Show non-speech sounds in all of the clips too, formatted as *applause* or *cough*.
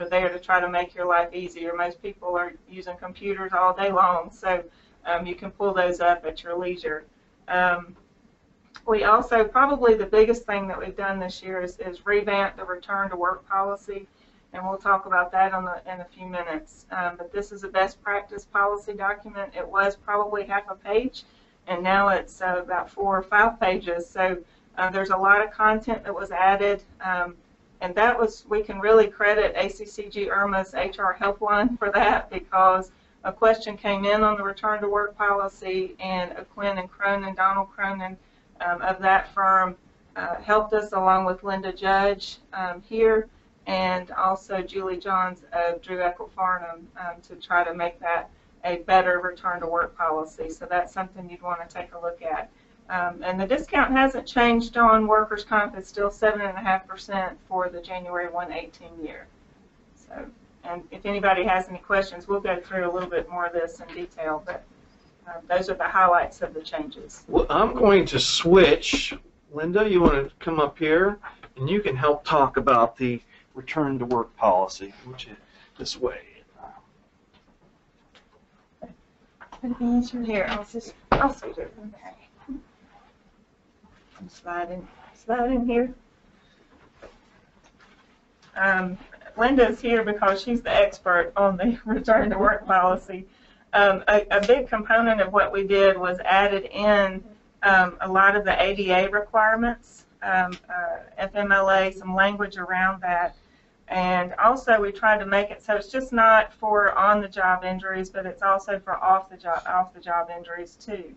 are there to try to make your life easier. Most people are using computers all day long, so um, you can pull those up at your leisure. Um, we also, probably the biggest thing that we've done this year is, is revamp the return to work policy, and we'll talk about that on the, in a few minutes. Um, but this is a best practice policy document. It was probably half a page, and now it's uh, about four or five pages. So uh, there's a lot of content that was added, um, and that was we can really credit ACCG IRMA's HR helpline for that because a question came in on the return to work policy, and Quinn and Cronin, Donald Cronin um, of that firm, uh, helped us along with Linda Judge um, here and also Julie Johns of Drew Eckl Farnham um, to try to make that a better return to work policy. So that's something you'd want to take a look at. Um, and the discount hasn't changed on workers' comp. It's still 7.5% for the January 118 year. So, and if anybody has any questions, we'll go through a little bit more of this in detail. But uh, those are the highlights of the changes. Well, I'm going to switch. Linda, you want to come up here, and you can help talk about the return to work policy, which is this way. Would it be easier here? I'll just, I'll scoot it. Okay. I'm sliding, sliding here. Um, Linda's here because she's the expert on the *laughs* return to work policy. Um, a, a big component of what we did was added in um, a lot of the ADA requirements, um, uh, FMLA, some language around that. And also we tried to make it so it's just not for on-the-job injuries, but it's also for off-the-job off-the-job injuries too.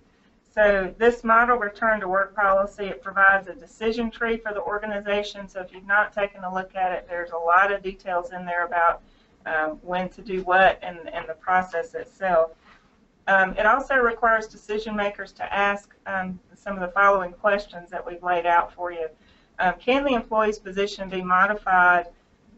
So this model return to work policy, it provides a decision tree for the organization. So if you've not taken a look at it, there's a lot of details in there about um, when to do what and, and the process itself. Um, it also requires decision makers to ask um, some of the following questions that we've laid out for you. Um, can the employee's position be modified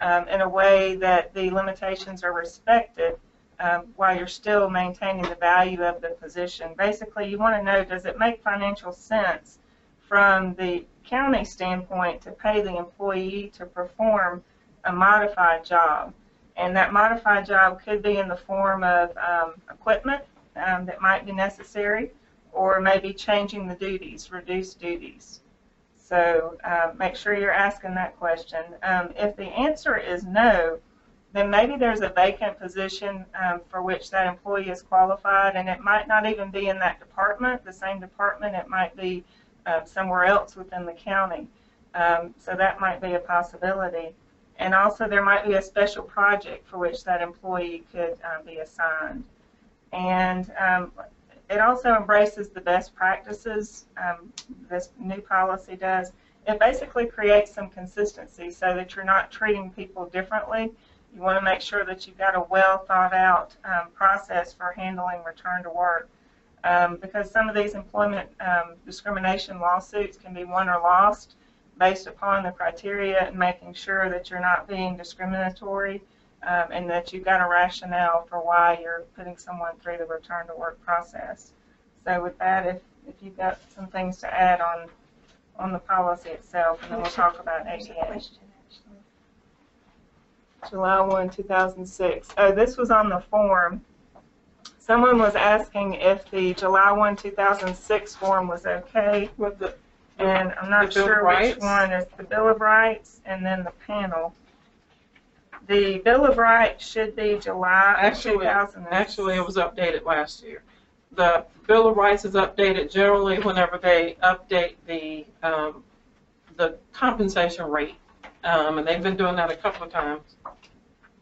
um, in a way that the limitations are respected um, while you're still maintaining the value of the position? Basically, you want to know does it make financial sense from the county standpoint to pay the employee to perform a modified job? And that modified job could be in the form of um, equipment um, that might be necessary, or maybe changing the duties, reduce duties. So uh, make sure you're asking that question. Um, if the answer is no, then maybe there's a vacant position um, for which that employee is qualified, and it might not even be in that department, the same department. It might be uh, somewhere else within the county. Um, so that might be a possibility. And also there might be a special project for which that employee could uh, be assigned. And um, it also embraces the best practices, um, this new policy does. It basically creates some consistency so that you're not treating people differently. You want to make sure that you've got a well thought out um, process for handling return to work. Um, because some of these employment um, discrimination lawsuits can be won or lost based upon the criteria and making sure that you're not being discriminatory um, and that you've got a rationale for why you're putting someone through the return to work process. So with that, if, if you've got some things to add on on the policy itself, and then we'll talk about ADA. July 1, 2006. Oh, this was on the form. Someone was asking if the July 1, 2006 form was okay. With the, And I'm not The sure which one is the Bill of Rights and then the panel. The Bill of Rights should be July Actually- 2006. actually, it was updated last year. The Bill of Rights is updated generally whenever they update the, um, the compensation rate. Um, and they've been doing that a couple of times, uh,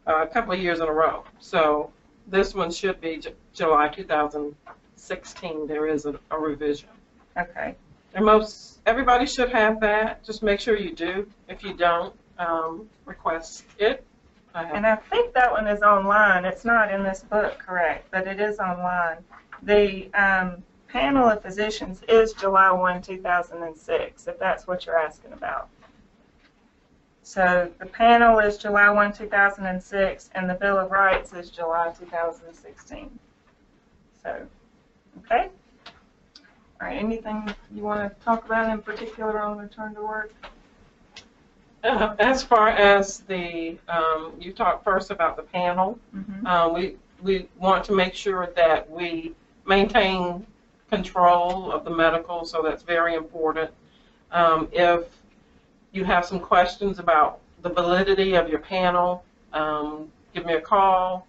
a couple of years in a row. So this one should be Ju- July 2016. There is a, a revision. Okay. And most, everybody should have that. Just make sure you do. If you don't, um, request it. I have And I think that one is online. It's not in this book, correct, but it is online. The um, panel of physicians is July 1, 2006, if that's what you're asking about. So the panel is July 1, 2006, and the Bill of Rights is July 2016. So, okay? All right, anything you want to talk about in particular on return to work? Uh, As far as the, um, you talked first about the panel. Mm -hmm. Uh, we, we want to make sure that we maintain control of the medical, so that's very important. Um, if you have some questions about the validity of your panel, um, give me a call,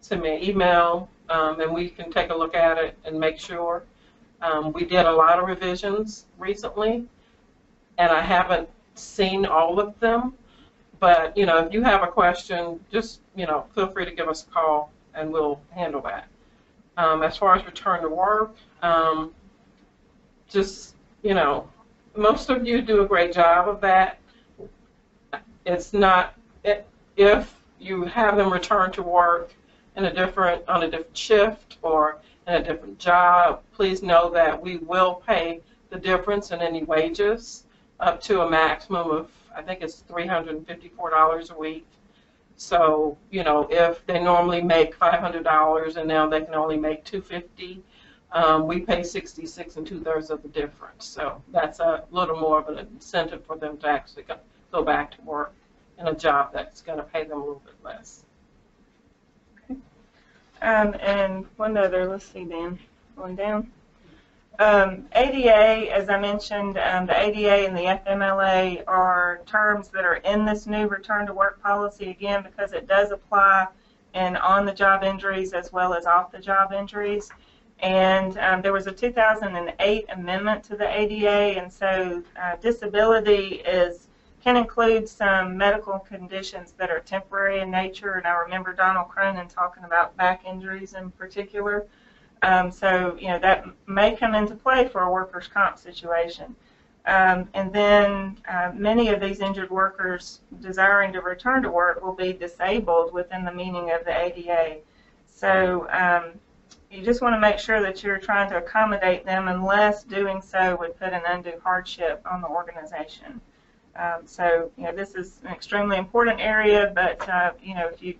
send me an email, um, and we can take a look at it and make sure. Um, we did a lot of revisions recently, and I haven't seen all of them. But, you know, if you have a question, just, you know, feel free to give us a call and we'll handle that. Um, as far as return to work, um, just, you know, most of you do a great job of that. It's not, if you have them return to work in a different, on a different shift or in a different job, please know that we will pay the difference in any wages up to a maximum of, I think it's $354 a week. So, you know, if they normally make $500 and now they can only make 250, um, we pay 66 and two thirds of the difference. So that's a little more of an incentive for them to actually go, back to work in a job that's going to pay them a little bit less. Um, and one other, let's see, Dan, going down. Um, ADA, as I mentioned, um, the ADA and the FMLA are terms that are in this new return to work policy again because it does apply in on the job injuries as well as off the job injuries. And um, there was a 2008 amendment to the ADA, and so uh, disability is can include some medical conditions that are temporary in nature. And I remember Donald Cronin talking about back injuries in particular. Um, so, you know, that may come into play for a workers' comp situation. Um, and then uh, many of these injured workers desiring to return to work will be disabled within the meaning of the ADA. So um, you just want to make sure that you're trying to accommodate them unless doing so would put an undue hardship on the organization. Um, so, you know, this is an extremely important area, but, uh, you know, if you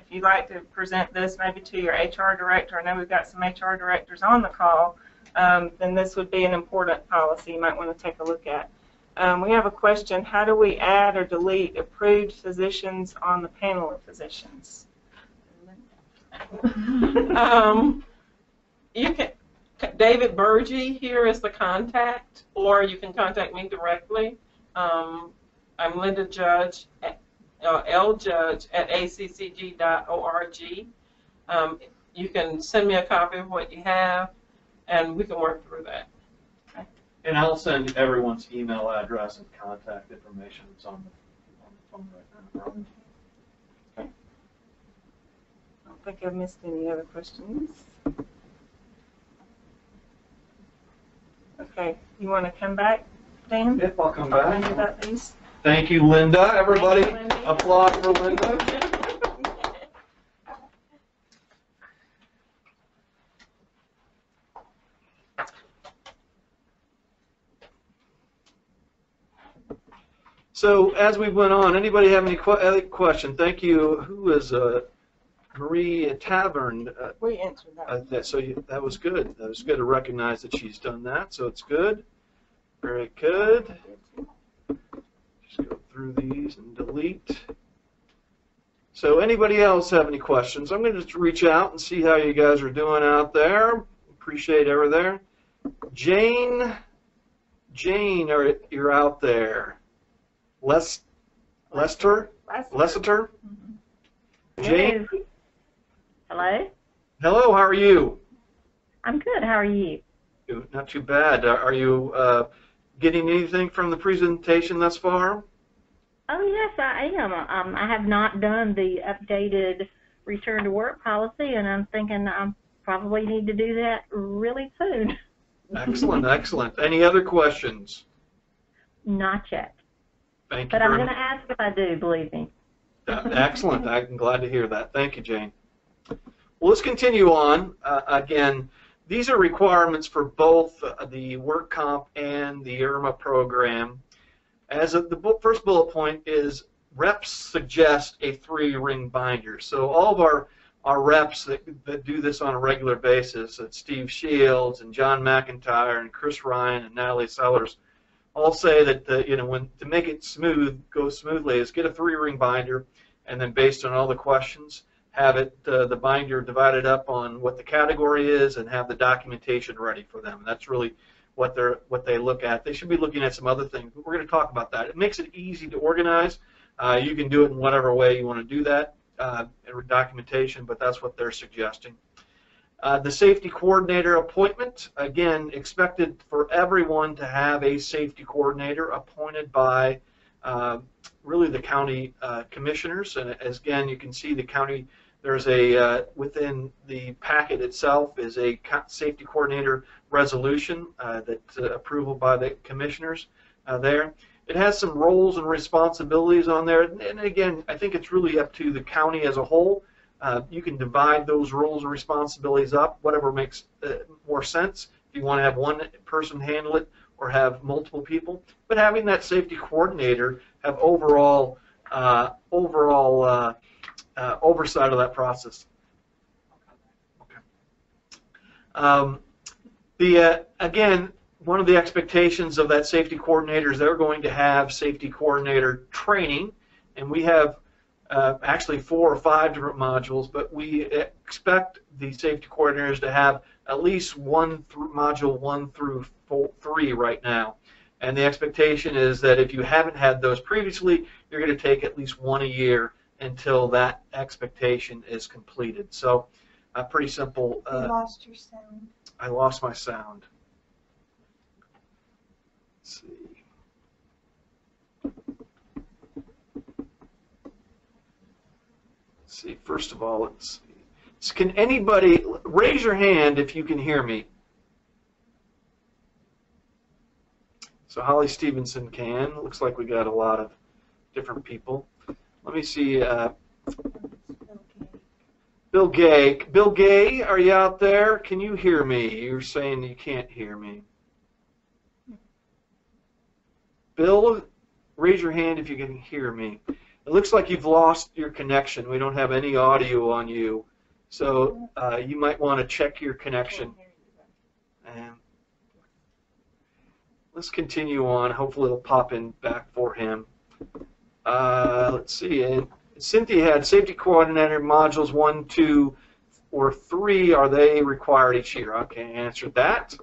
if you'd like to present this maybe to your HR director, I know we've got some HR directors on the call, um, then this would be an important policy you might want to take a look at. Um, we have a question, how do we add or delete approved physicians on the panel of physicians? *laughs* um, you can, David Burgee here is the contact, or you can contact me directly. Um, I'm Linda Judge, at, uh, L Judge at accg.org. Um, you can send me a copy of what you have, and we can work through that. And I'll send everyone's email address and contact information that's on the, on the phone right now. I don't think I've missed any other questions. Okay, you want to come back, Dan? Yep, I'll come Talk to me back. about these? Thank you, Linda. Everybody, Thank you, Linda. applaud for Linda. So as we went on, anybody have any que- other question? Thank you. Who is uh, Marie Tavern? Uh, We answered that. uh, that, so you, that was good. That was good to recognize that she's done that. So it's good. Very good. Just go through these and delete. So anybody else have any questions? I'm going to just reach out and see how you guys are doing out there. Appreciate ever there. Jane, Jane, are you're out there? Les, Lester, Last- Lessiter, Mhm. Jane. Hello? Hello, how are you? I'm good. How are you? Not too bad. Are are you uh, getting anything from the presentation thus far? Oh, yes, I am. Um, I have not done the updated return to work policy, and I'm thinking I probably need to do that really soon. Excellent, excellent. Any other questions? Not yet. Thank you But I'm going to ask if I do, believe me. Uh, Excellent. I'm glad to hear that. Thank you, Jane. Well, let's continue on. Uh, again, these are requirements for both uh, the work comp and the IRMA program. As the first bullet point is reps suggest a three ring binder. So all of our our reps that, that do this on a regular basis, it's Steve Shields and John McIntyre and Chris Ryan and Natalie Sellers, I'll say that the, you know when to make it smooth, go smoothly, is get a three-ring binder, and then based on all the questions, have it uh, the binder divided up on what the category is, and have the documentation ready for them. That's really what they're what they look at. They should be looking at some other things, but we're going to talk about that. It makes it easy to organize. Uh, you can do it in whatever way you want to do that uh, documentation, but that's what they're suggesting. Uh, the safety coordinator appointment, again, expected for everyone to have a safety coordinator appointed by uh, really the county uh, commissioners. And as again, you can see the county, there's a, uh, within the packet itself is a safety coordinator resolution uh, that uh, approval by the commissioners uh, there. It has some roles and responsibilities on there. And again, I think it's really up to the county as a whole. Uh, you can divide those roles and responsibilities up, whatever makes uh, more sense. If you want to have one person handle it or have multiple people, but having that safety coordinator have overall overall uh, oversight of that process. Okay. Um, the uh, again, one of the expectations of that safety coordinator is they're going to have safety coordinator training, and we have uh, actually four or five different modules, but we expect the safety coordinators to have at least one module one through four, three right now. And the expectation is that if you haven't had those previously, you're going to take at least one a year until that expectation is completed. So, a pretty simple. You Uh, lost your sound. I lost my sound. Let's see. Let's see. First of all, let's see. So can anybody raise your hand if you can hear me? So Holly Stevenson can. Looks like we got a lot of different people. Let me see. Uh, Bill Gay. Bill Gay, are you out there? Can you hear me? You're saying you can't hear me. Bill, raise your hand if you can hear me. It looks like you've lost your connection. We don't have any audio on you. So uh, you might want to check your connection. And let's continue on. Hopefully it'll pop in back for him. Uh, let's see. Cynthia had safety coordinator modules one, two, or three. Are they required each year? Okay, answered that.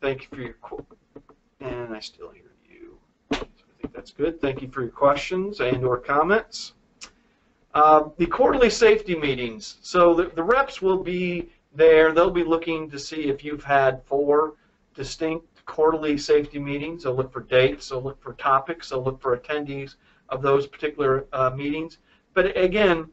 Thank you for your. And I still hear you. So I think that's good. Thank you for your questions and/or comments. Uh, the quarterly safety meetings. So the, the reps will be there. They'll be looking to see if you've had four distinct quarterly safety meetings. They'll look for dates. They'll look for topics. They'll look for attendees of those particular uh, meetings. But again,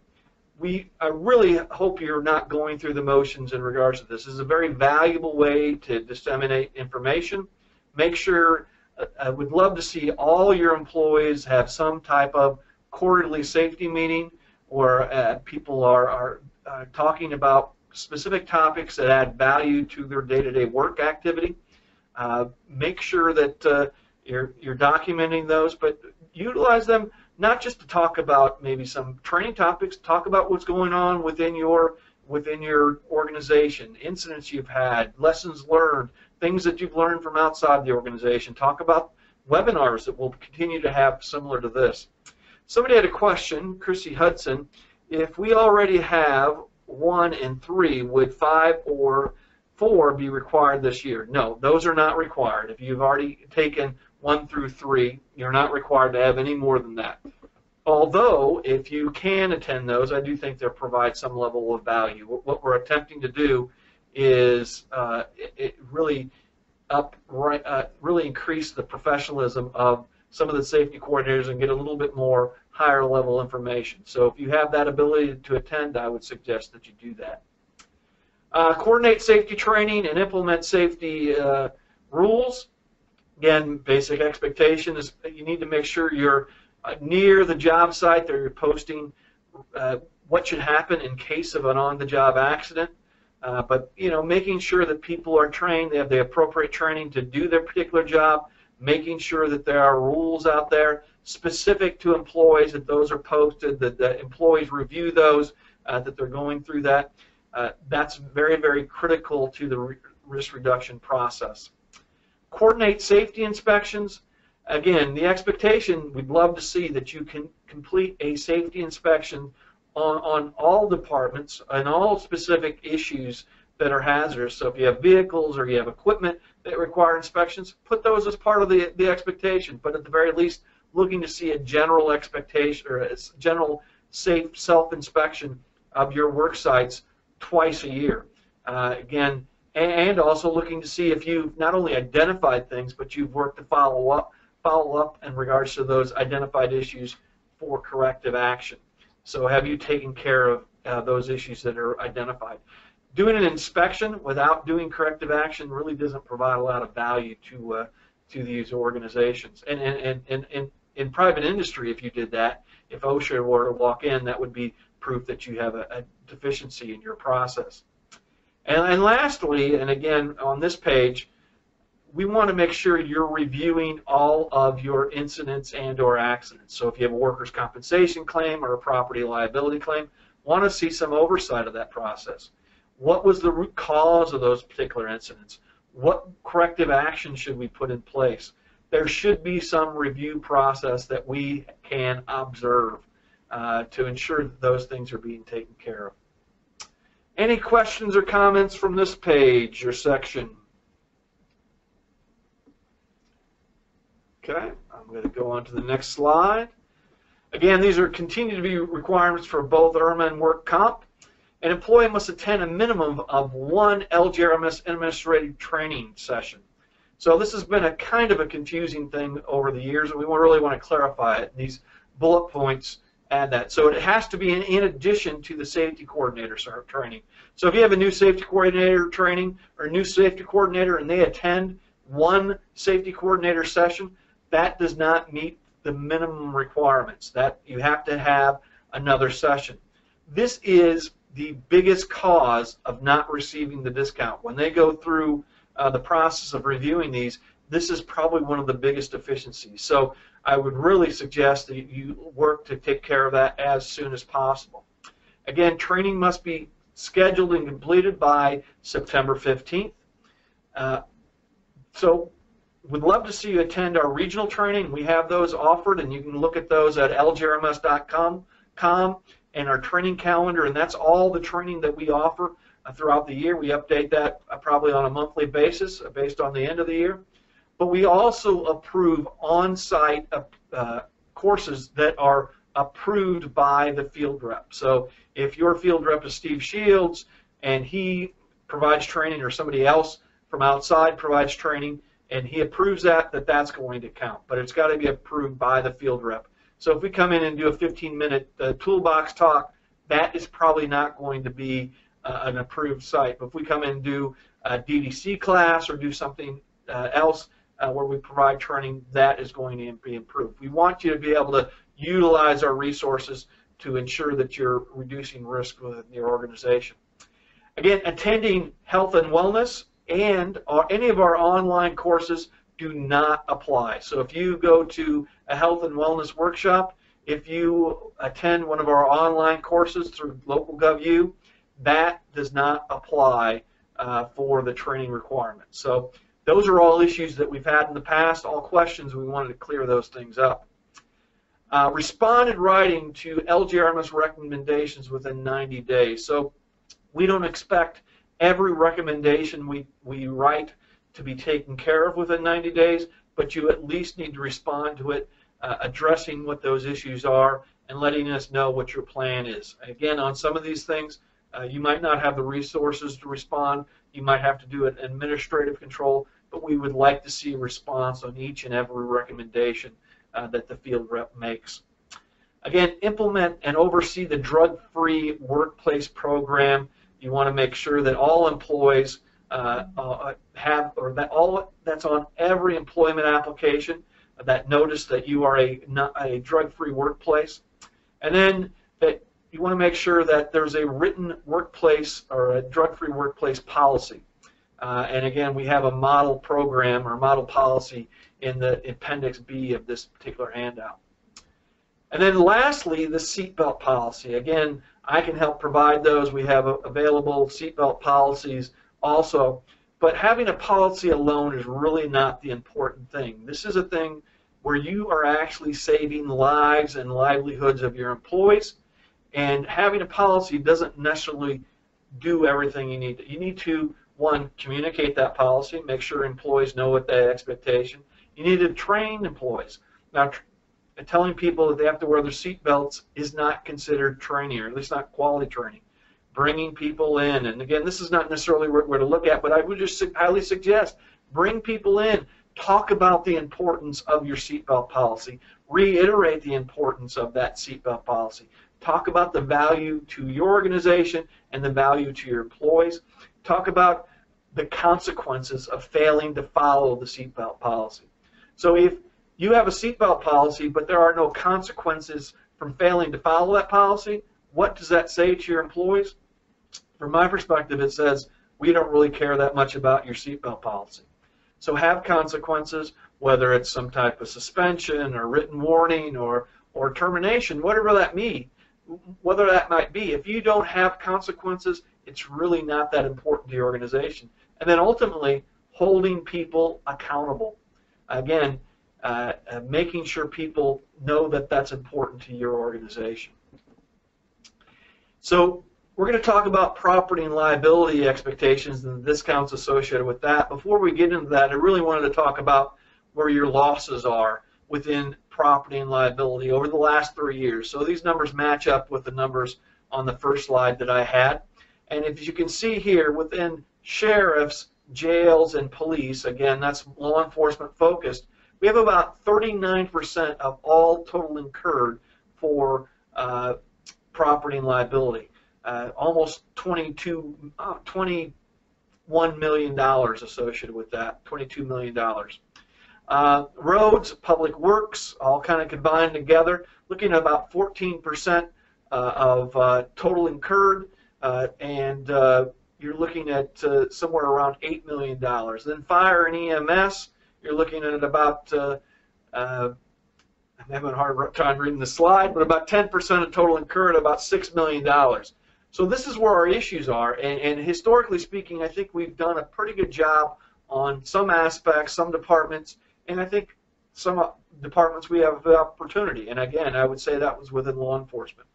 we I really hope you're not going through the motions in regards to this. This is a very valuable way to disseminate information. Make sure uh, I would love to see all your employees have some type of quarterly safety meeting where uh, people are, are uh, talking about specific topics that add value to their day-to-day work activity. Uh, make sure that uh, you're, you're documenting those, but utilize them not just to talk about maybe some training topics, talk about what's going on within your within your organization, incidents you've had, lessons learned, things that you've learned from outside the organization. Talk about webinars that we'll continue to have similar to this. Somebody had a question, Chrissy Hudson. If we already have one and three, would five or four be required this year? No, those are not required. If you've already taken one through three, you're not required to have any more than that. Although, if you can attend those, I do think they provide some level of value. What we're attempting to do is uh, it really up, right, uh, really increase the professionalism of some of the safety coordinators and get a little bit more higher level information. So if you have that ability to attend, I would suggest that you do that. Uh, coordinate safety training and implement safety uh, rules. Again, basic expectation is you need to make sure you're uh, near the job site that you're posting uh, what should happen in case of an on-the-job accident. Uh, but you know, making sure that people are trained, they have the appropriate training to do their particular job, making sure that there are rules out there specific to employees, that those are posted, that the employees review those, uh, that they're going through that. Uh, that's very, very critical to the risk reduction process. Coordinate safety inspections. again, the expectation, we'd love to see that you can complete a safety inspection on, on all departments and all specific issues that are hazardous. So if you have vehicles or you have equipment that require inspections, put those as part of the, the expectation. But at the very least, looking to see a general expectation or a general safe self-inspection of your work sites twice a year. Uh, again, and also looking to see if you've not only identified things, but you've worked to follow up, follow up in regards to those identified issues for corrective action. So have you taken care of uh, those issues that are identified? Doing an inspection without doing corrective action really doesn't provide a lot of value to uh, to these organizations. And and, and, and, and in private industry, if you did that, if OSHA were to walk in, that would be proof that you have a, a deficiency in your process. And, and lastly, and again on this page, we want to make sure you're reviewing all of your incidents and or accidents. So if you have a workers' compensation claim or a property liability claim, want to see some oversight of that process. What was the root cause of those particular incidents? What corrective action should we put in place? There should be some review process that we can observe uh, to ensure that those things are being taken care of. Any questions or comments from this page or section? Okay, I'm going to go on to the next slide. Again, these are continue to be requirements for both IRMA and work comp. An employee must attend a minimum of one LGRMS administrative training session. So this has been a kind of a confusing thing over the years, and we really want to clarify it. These bullet points add that. So it has to be in, in addition to the safety coordinator training. So if you have a new safety coordinator training or a new safety coordinator and they attend one safety coordinator session, that does not meet the minimum requirements. That you have to have another session. This is the biggest cause of not receiving the discount. When they go through uh, the process of reviewing these, this is probably one of the biggest deficiencies. So I would really suggest that you work to take care of that as soon as possible. Again, training must be scheduled and completed by September 15th. Uh, so We'd love to see you attend our regional training. We have those offered, and you can look at those at lgrms.com and our training calendar, and that's all the training that we offer uh, throughout the year. We update that uh, probably on a monthly basis uh, based on the end of the year. But we also approve on-site uh, courses that are approved by the field rep. So if your field rep is Steve Shields and he provides training or somebody else from outside provides training, and he approves that, that that's going to count. But it's got to be approved by the field rep. So if we come in and do a 15-minute uh, toolbox talk, that is probably not going to be uh, an approved site. But if we come in and do a DDC class or do something uh, else uh, where we provide training, that is going to be improved. We want you to be able to utilize our resources to ensure that you're reducing risk within your organization. Again, attending health and wellness and our, any of our online courses do not apply. So if you go to a health and wellness workshop, if you attend one of our online courses through Local GovU, that does not apply uh, for the training requirements. So those are all issues that we've had in the past, all questions. We wanted to clear those things up. Uh, respond in writing to LGRMS recommendations within 90 days. So we don't expect every recommendation we, we write to be taken care of within 90 days, but you at least need to respond to it, uh, addressing what those issues are and letting us know what your plan is. Again, on some of these things, uh, you might not have the resources to respond. You might have to do an administrative control, but we would like to see a response on each and every recommendation uh, that the field rep makes. Again, implement and oversee the drug-free workplace program you want to make sure that all employees uh, uh, have, or that all that's on every employment application, that notice that you are a, a drug-free workplace, and then that you want to make sure that there's a written workplace or a drug-free workplace policy. Uh, and again, we have a model program or model policy in the Appendix B of this particular handout. And then lastly, the seatbelt policy. Again, I can help provide those. We have available seatbelt policies also. But having a policy alone is really not the important thing. This is a thing where you are actually saving lives and livelihoods of your employees. And having a policy doesn't necessarily do everything you need. You need to one communicate that policy, make sure employees know what the expectation. You need to train employees. Now, telling people that they have to wear their seatbelts is not considered training, or at least not quality training. Bringing people in, and again, this is not necessarily where, to look at, but I would just highly suggest bring people in, talk about the importance of your seatbelt policy, reiterate the importance of that seatbelt policy, talk about the value to your organization and the value to your employees, talk about the consequences of failing to follow the seatbelt policy. So if you have a seatbelt policy, but there are no consequences from failing to follow that policy, what does that say to your employees? From my perspective, it says we don't really care that much about your seatbelt policy. So have consequences, whether it's some type of suspension or written warning or, or termination, whatever that means, whether that might be. If you don't have consequences, it's really not that important to your organization. And then ultimately, holding people accountable. Again, uh, uh, making sure people know that that's important to your organization. So we're going to talk about property and liability expectations and the discounts associated with that. Before we get into that, I really wanted to talk about where your losses are within property and liability over the last three years. So these numbers match up with the numbers on the first slide that I had. And if you can see here, within sheriffs, jails, and police, again, that's law enforcement focused, we have about 39% of all total incurred for uh, property and liability. Uh, almost 22, uh, 21 million dollars associated with that, 22 million dollars. Uh, roads, public works, all kind of combined together, looking at about 14% uh, of uh, total incurred, uh, and uh, you're looking at uh, somewhere around $8 million. Then fire and EMS, you're looking at about, I'm having a hard time reading the slide, but about 10% of total incurred, about $6 million. So this is where our issues are, and, and historically speaking, I think we've done a pretty good job on some aspects, some departments, and I think some departments we have the opportunity. And again, I would say that was within law enforcement.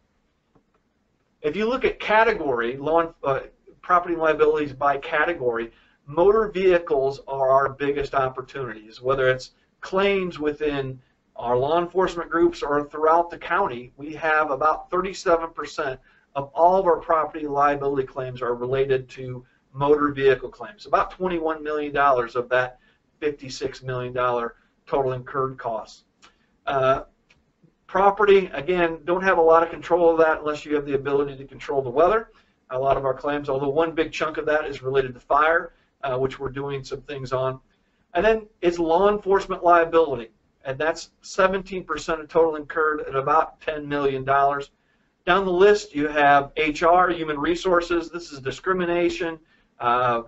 If you look at category, law, uh, property liabilities by category, motor vehicles are our biggest opportunities, whether it's claims within our law enforcement groups or throughout the county. We have about 37% of all of our property liability claims are related to motor vehicle claims. About $21 million of that $56 million total incurred costs. Uh, property, again, don't have a lot of control of that unless you have the ability to control the weather. A lot of our claims, although one big chunk of that is related to fire, uh, which we're doing some things on. And then it's law enforcement liability, and that's 17% of total incurred at about $10 million. Down the list, you have HR, human resources. This is discrimination, uh,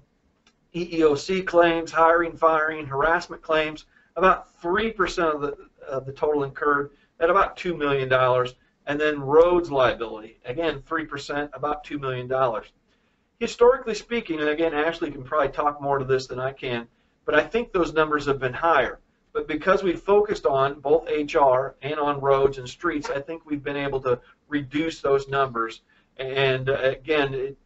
EEOC claims, hiring, firing, harassment claims. About 3% of the, of the total incurred at about $2 million. And then roads liability, again, 3%, about $2 million. Historically speaking, and again, Ashley can probably talk more to this than I can, but I think those numbers have been higher. But because we focused on both HR and on roads and streets, I think we've been able to reduce those numbers. And again,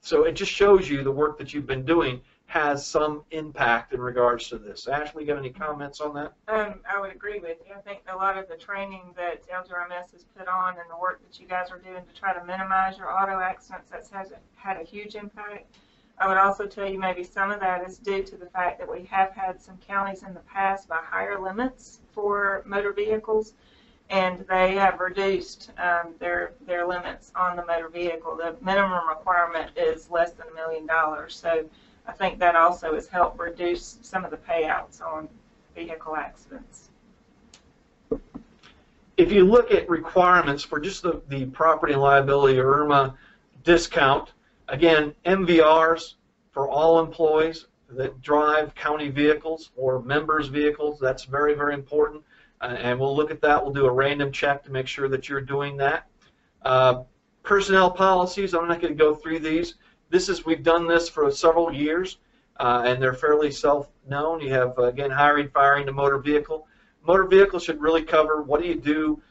so it just shows you the work that you've been doing has some impact in regards to this. Ashley, got any comments on that? Um, I would agree with you. I think a lot of the training that LGRMS has put on and the work that you guys are doing to try to minimize your auto accidents, has had a huge impact. I would also tell you maybe some of that is due to the fact that we have had some counties in the past by higher limits for motor vehicles, and they have reduced um, their their limits on the motor vehicle. The minimum requirement is less than a million dollars, so I think that also has helped reduce some of the payouts on vehicle accidents. If you look at requirements for just the, the property and liability or IRMA discount, again, MVRs for all employees that drive county vehicles or members' vehicles, that's very, very important. Uh, and we'll look at that. We'll do a random check to make sure that you're doing that. Uh, personnel policies, I'm not going to go through these. This is we've done this for several years, uh, and they're fairly self-known. You have uh, again hiring, firing the motor vehicle. motor vehicle should really cover what do you do,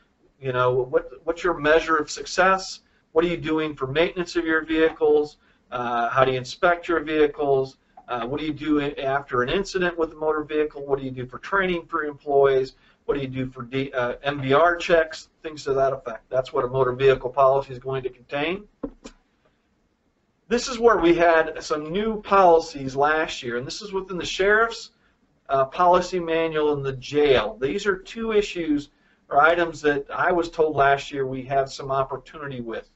you know, what what's your measure of success? What are you doing for maintenance of your vehicles? Uh, how do you inspect your vehicles? Uh, what do you do after an incident with a motor vehicle? What do you do for training for employees? What do you do for D, uh, MVR checks? Things to that effect. That's what a motor vehicle policy is going to contain. This is where we had some new policies last year, and this is within the sheriff's uh, policy manual and the jail. These are two issues or items that I was told last year we have some opportunity with.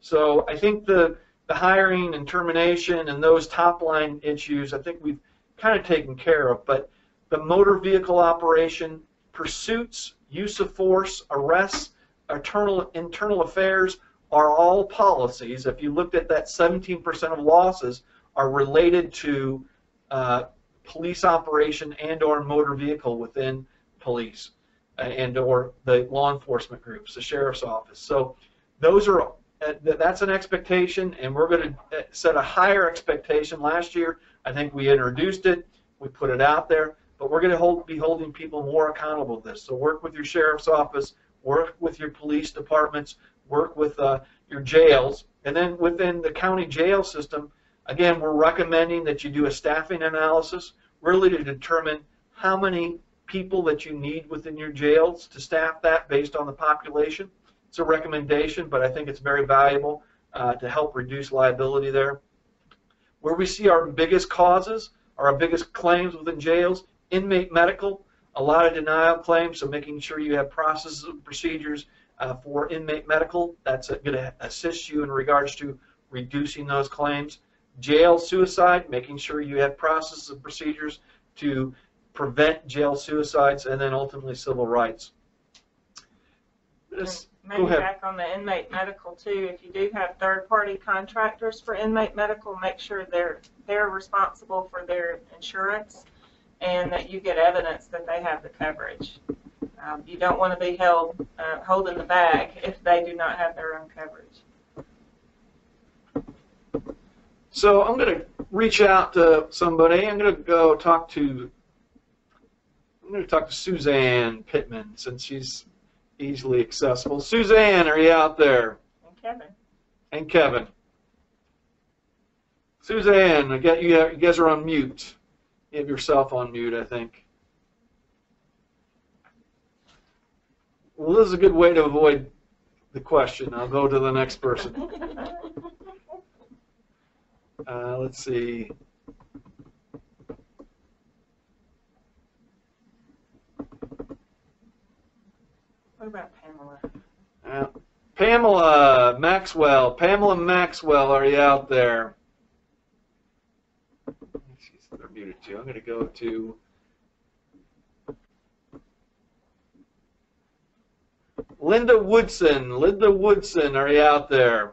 So I think the the hiring and termination and those top line issues, I think we've kind of taken care of. But the motor vehicle operation, pursuits, use of force, arrests, internal internal affairs are all policies. If you looked at that 17% of losses are related to uh, police operation and or motor vehicle within police uh, and or the law enforcement groups, the sheriff's office. So those are uh, that's an expectation, and we're going to uh, set a higher expectation. Last year, I think we introduced it, we put it out there, but we're going to hold, be holding people more accountable to this. So work with your sheriff's office, work with your police departments, work with uh, your jails, and then within the county jail system, again, we're recommending that you do a staffing analysis, really to determine how many people that you need within your jails to staff that based on the population. It's a recommendation, but I think it's very valuable uh, to help reduce liability there. Where we see our biggest causes, our biggest claims within jails, inmate medical, a lot of denial claims, so making sure you have processes and procedures uh, for inmate medical, that's going to assist you in regards to reducing those claims. Jail suicide, making sure you have processes and procedures to prevent jail suicides, and then ultimately civil rights. This, Maybe ahead. back on the inmate medical too, if you do have third-party contractors for inmate medical, make sure they're, they're responsible for their insurance and that you get evidence that they have the coverage. Um, you don't want to be held, uh, holding the bag if they do not have their own coverage. So I'm going to reach out to somebody. I'm going to go talk to. I'm going to talk to Suzanne Pittman since she's easily accessible. Suzanne, are you out there? And Kevin, And Kevin. Suzanne, I got you. You guys are on mute. You have yourself on mute, I think. Well, this is a good way to avoid the question. I'll go to the next person. *laughs* Uh, let's see. what about Pamela? Uh, Pamela Maxwell. Pamela Maxwell, are you out there? Muted too. I'm going to go to. Linda Woodson. Linda Woodson, are you out there?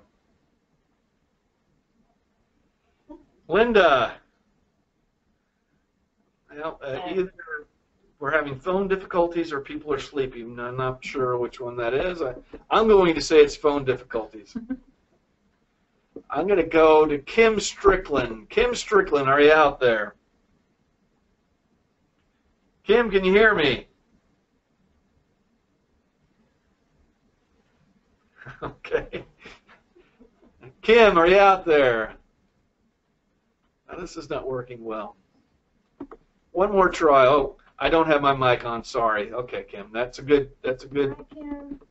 Linda. Well, uh, either we're having phone difficulties or people are sleeping. I'm not sure which one that is. I, I'm going to say it's phone difficulties. *laughs* I'm going to go to Kim Strickland. Kim Strickland, are you out there? Kim, can you hear me? *laughs* okay. Kim, are you out there? Now, this is not working well. One more try. Oh, I don't have my mic on. Sorry. Okay, Kim. That's a good. That's a good.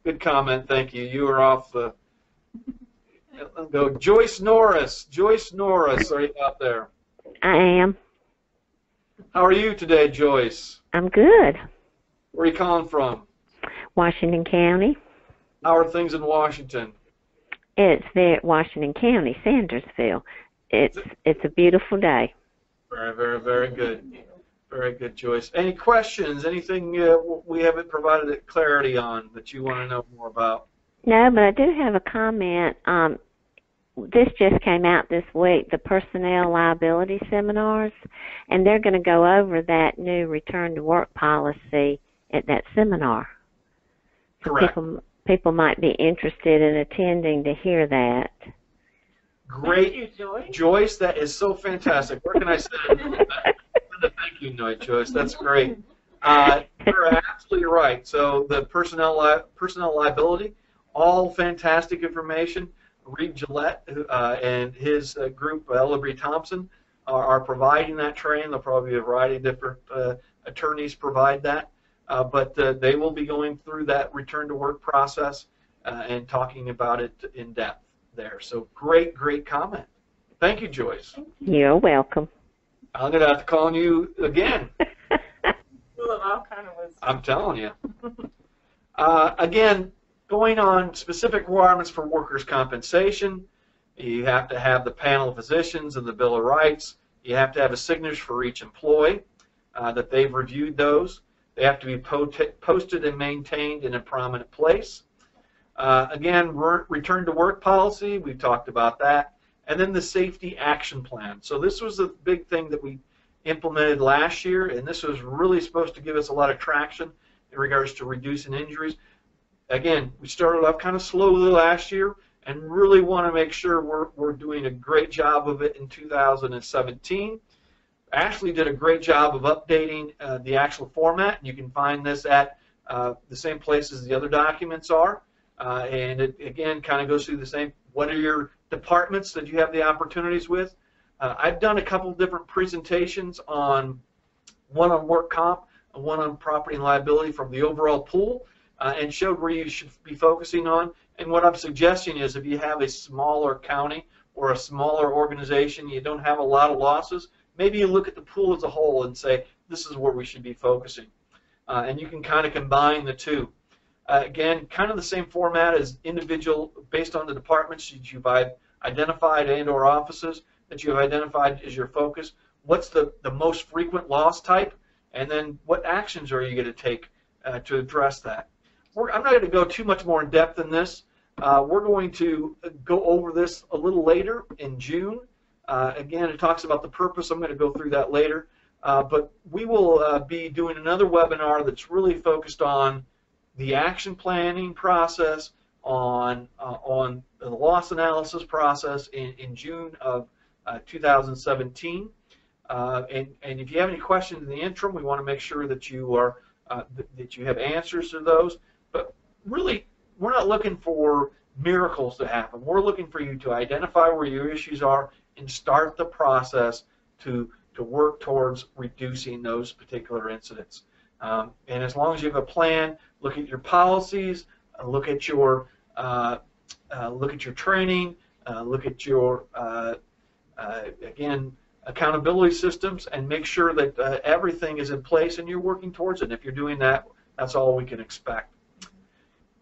Good comment. Thank you. You are off the. *laughs* I'll Go Joyce Norris. Joyce Norris, are you out there? I am. How are you today, Joyce? I'm good. Where are you calling from? Washington County. How are things in Washington? It's there, Washington County, Sandersville. It's it's a beautiful day. Very, very, very good. Very good, Joyce. Any questions? Anything uh, we haven't provided clarity on that you want to know more about? No, but I do have a comment. Um, this just came out this week, the personnel liability seminars, and they're going to go over that new return to work policy at that seminar. So Correct. people people might be interested in attending to hear that. Great, Thank you, Joy. Joyce. That is so fantastic. Where can I send? *laughs* Thank you, Noy Joyce. That's great. Uh, you're absolutely right. So the personnel li- personnel liability, all fantastic information. Reed Gillette uh, and his uh, group, uh, Elarbee Thompson, are, are providing that training. There'll probably be a variety of different uh, attorneys provide that, uh, but uh, they will be going through that return to work process uh, and talking about it in depth there. So great, great comment. Thank you, Joyce. You're welcome. I'm gonna have to call on you again. *laughs* Well, it all kind of was. I'm telling you. *laughs* Uh, again, going on specific requirements for workers' compensation, you have to have the panel of physicians and the Bill of Rights. You have to have a signature for each employee uh, that they've reviewed those. They have to be po- posted and maintained in a prominent place. Uh, again, re- return to work policy, we've talked about that. And then the safety action plan. So this was a big thing that we implemented last year, and this was really supposed to give us a lot of traction in regards to reducing injuries. Again, we started off kind of slowly last year and really want to make sure we're, we're doing a great job of it in 2017. Ashley did a great job of updating uh, the actual format, you can find this at uh, the same place as the other documents are. Uh, and it, again, kind of goes through the same, what are your departments that you have the opportunities with? Uh, I've done a couple different presentations on one on work comp, and one on property and liability from the overall pool, uh, and showed where you should be focusing on. And what I'm suggesting is if you have a smaller county or a smaller organization, you don't have a lot of losses, maybe you look at the pool as a whole and say, this is where we should be focusing. Uh, and you can kind of combine the two. Uh, again, kind of the same format as individual, based on the departments that you've identified and or offices that you have identified as your focus. What's the, the most frequent loss type? And then what actions are you going to take uh, to address that? I'm not going to go too much more in depth in this. Uh, we're going to go over this a little later in June. Uh, again, it talks about the purpose. I'm going to go through that later. Uh, but we will uh, be doing another webinar that's really focused on the action planning process, on uh, on the loss analysis process in, in June of uh, 2017. Uh, and, and if you have any questions in the interim, we want to make sure that you are th- that you have answers to those. But really, we're not looking for miracles to happen. We're looking for you to identify where your issues are and start the process to to work towards reducing those particular incidents. Um, and as long as you have a plan, look at your policies, uh, look at your uh, uh, look at your training, uh, look at your uh, again accountability systems, and make sure that everything is in place and you're working towards it. And if you're doing that, that's all we can expect.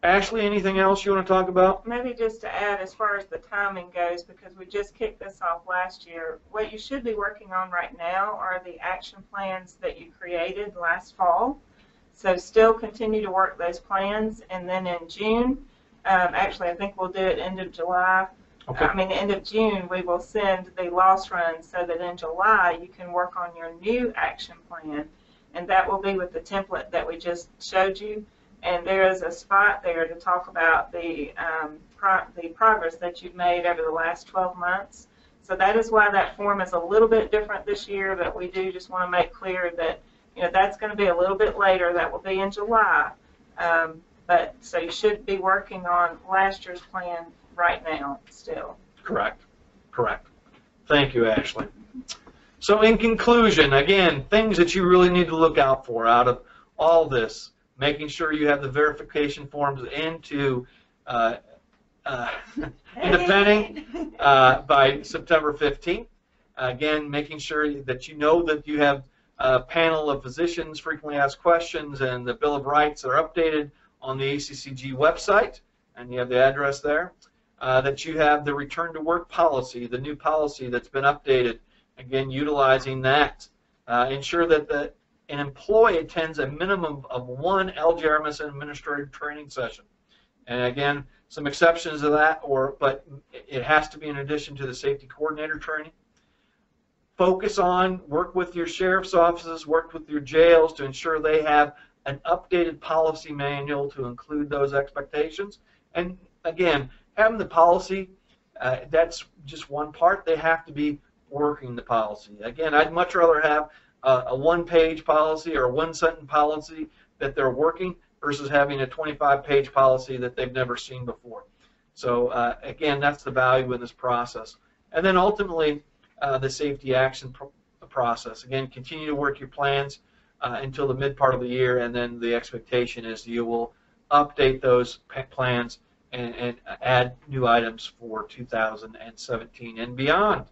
Ashley, anything else you want to talk about? Maybe just to add, as far as the timing goes, because we just kicked this off last year, what you should be working on right now are the action plans that you created last fall. So still continue to work those plans, and then in June, um, actually, I think we'll do it end of July. Okay. I mean, end of June, we will send the loss run so that in July you can work on your new action plan, and that will be with the template that we just showed you. And there is a spot there to talk about the um, pro- the progress that you've made over the last 12 months. So that is why that form is a little bit different this year, but we do just want to make clear that you know that's going to be a little bit later. That will be in July. Um, but so you should be working on last year's plan right now still. Correct. Correct. Thank you, Ashley. So, in conclusion, again, things that you really need to look out for out of all this, making sure you have the verification forms into uh, uh, *laughs* into pending uh, by September 15th. Again, making sure that you know that you have a panel of physicians frequently asked questions and the Bill of Rights are updated on the ACCG website, and you have the address there. Uh, that you have the return to work policy, the new policy that's been updated. Again, utilizing that. Uh, ensure that the, an employee attends a minimum of one LGRMS administrative training session. And again, some exceptions to that, or but it has to be in addition to the safety coordinator training. Focus on, work with your sheriff's offices, work with your jails to ensure they have an updated policy manual to include those expectations. And again, having the policy, uh, that's just one part. They have to be working the policy. Again, I'd much rather have a, one-page policy or a one-sentence policy that they're working versus having a 25-page policy that they've never seen before. So uh, again, that's the value in this process. And then ultimately, uh, the safety action pro- process. Again, continue to work your plans uh, until the mid part of the year, and then the expectation is you will update those plans and, and add new items for 2017 and beyond.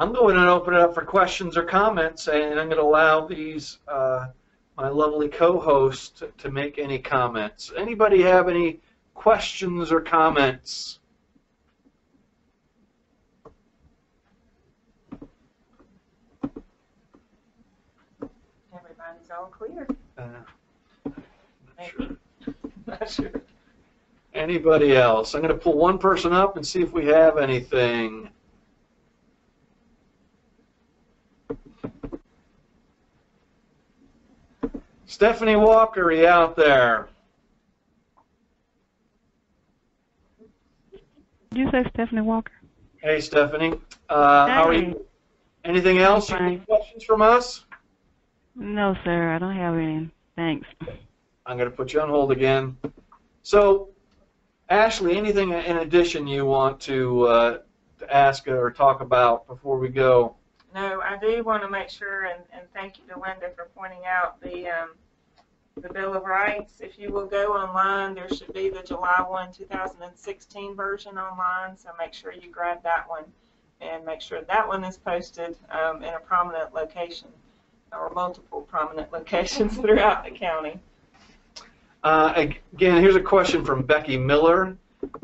I'm going to open it up for questions or comments, and I'm going to allow these uh, my lovely co-hosts to, to make any comments. Anybody have any questions or comments? Everybody's all clear. Uh, not sure. *laughs* Not sure. Anybody else? I'm going to pull one person up and see if we have anything. Stephanie Walker, are you out there? Did you say Stephanie Walker? Hey, Stephanie. Uh, how are you? Anything else? Have questions from us? No, sir, I don't have any. Thanks. I'm going to put you on hold again. So, Ashley, anything in addition you want to, uh, to ask or talk about before we go? No, I do want to make sure, and, and thank you to Linda for pointing out the, um, the Bill of Rights. If you will go online, there should be the July 1, 2016 version online, so make sure you grab that one and make sure that one is posted um, in a prominent location or multiple prominent *laughs* locations throughout the county. Uh, again, here's a question from Becky Miller.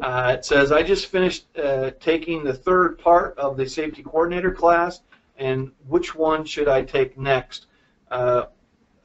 Uh, it says, I just finished uh, taking the third part of the safety coordinator class, and which one should I take next? Uh,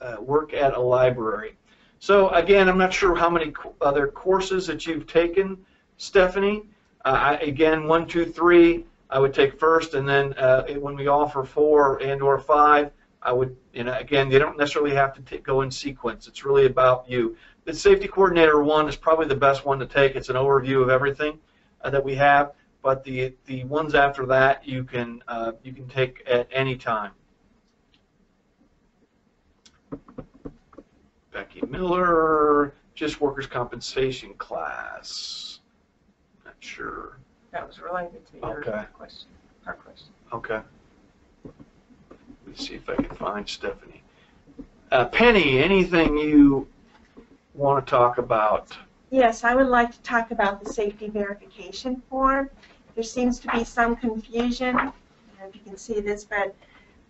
uh, work at a library. So again, I'm not sure how many co- other courses that you've taken, Stephanie. Uh, I, again, one, two, three, I would take first, and then uh, when we offer four and or five, I would, you know, again, they don't necessarily have to go in sequence. It's really about you. The safety coordinator one is probably the best one to take. It's an overview of everything uh, that we have, but the the ones after that you can uh, you can take at any time. Becky Miller, just workers' compensation class. Not sure. That was related to your Okay. question, our question. Okay. Let's see if I can find Stephanie. Uh, Penny, anything you want to talk about? Yes, I would like to talk about the safety verification form. There seems to be some confusion, I don't know if you can see this, but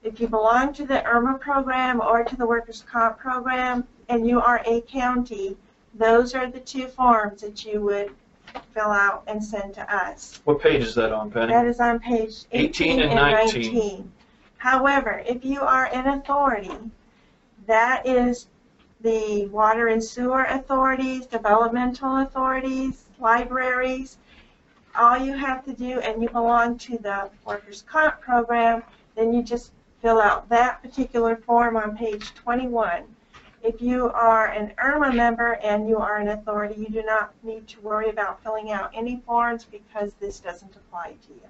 if you belong to the IRMA program or to the workers' comp program and you are a county, those are the two forms that you would fill out and send to us. What page is that on, Penny? That is on page 18 18 and and 19. 19. However, if you are an authority, that is the water and sewer authorities, developmental authorities, libraries. All you have to do, and you belong to the workers' comp program, then you just fill out that particular form on page 21. If you are an IRMA member and you are an authority, you do not need to worry about filling out any forms because this doesn't apply to you.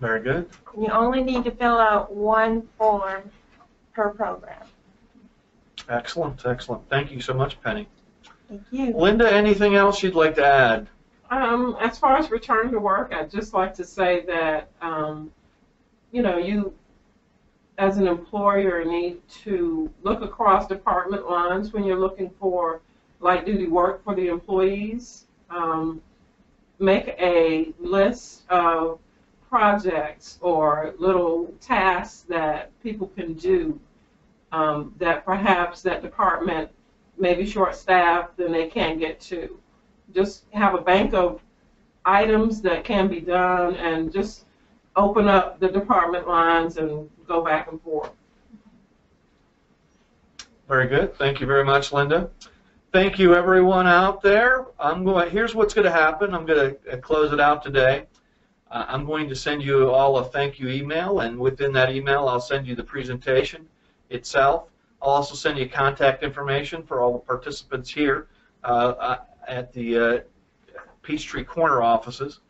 Very good. You only need to fill out one form per program. Excellent, excellent. Thank you so much, Penny. Thank you. Linda, anything else you'd like to add? Um, as far as return to work, I'd just like to say that, um, you know, you, as an employer, need to look across department lines when you're looking for light duty work for the employees. Um, make a list of projects or little tasks that people can do um, that perhaps that department may be short-staffed and they can't get to just have a bank of items that can be done and just open up the department lines and go back and forth. Very good. Thank you very much, Linda. Thank you, everyone out there. I'm going. Here's what's going to happen. I'm going to close it out today. Uh, I'm going to send you all a thank you email, and within that email, I'll send you the presentation itself. I'll also send you contact information for all the participants here uh, uh, at the uh, Peachtree Corner offices.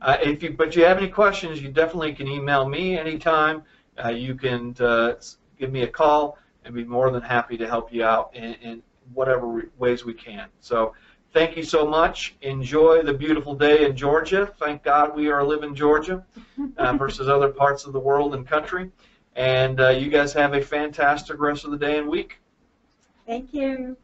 Uh, if you, but you have any questions, you definitely can email me anytime. Uh, you can uh, give me a call and be more than happy to help you out in, in whatever ways we can. So thank you so much. Enjoy the beautiful day in Georgia. Thank God we are live in Georgia uh, *laughs* versus other parts of the world and country. And uh, you guys have a fantastic rest of the day and week. Thank you.